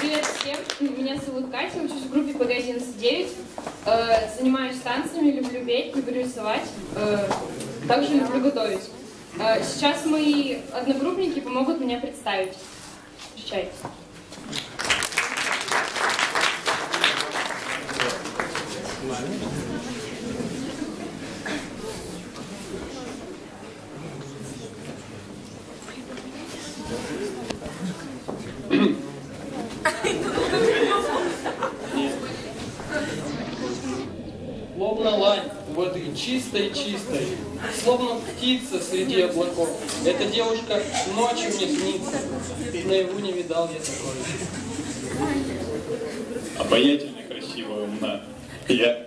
Привет всем, меня зовут Катя, учусь в группе ПГ-99. Э, занимаюсь танцами, люблю петь, люблю рисовать, э, также люблю готовить. Э, сейчас мои одногруппники помогут меня представить. Встречайте. Словно лань воды чистой-чистой, Словно птица среди облаков. Эта девушка ночью мне снится, Наяву не видал я такой. Обаятельно, красиво, умна. Я...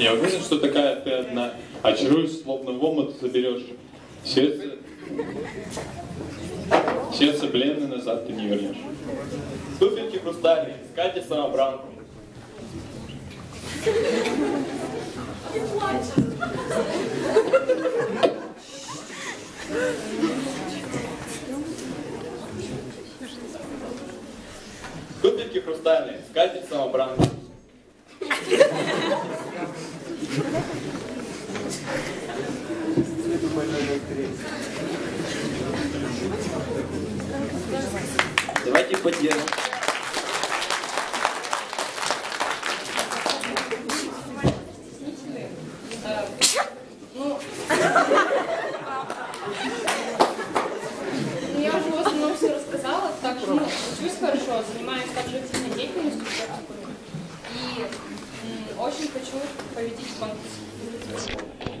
Я уверен, что такая ты одна. Очаруешь, словно в омут заберешь. Сердце... Сердце бледное назад ты не вернешь. Туфельки хрустальные, Катя самобранку. Туфельки хрустальные, Катя самобранку. Давайте их поддержим. Ну, я уже в все рассказала, так ну, учусь хорошо, занимаюсь также деятельностью. И очень хочу победить в конкурсе.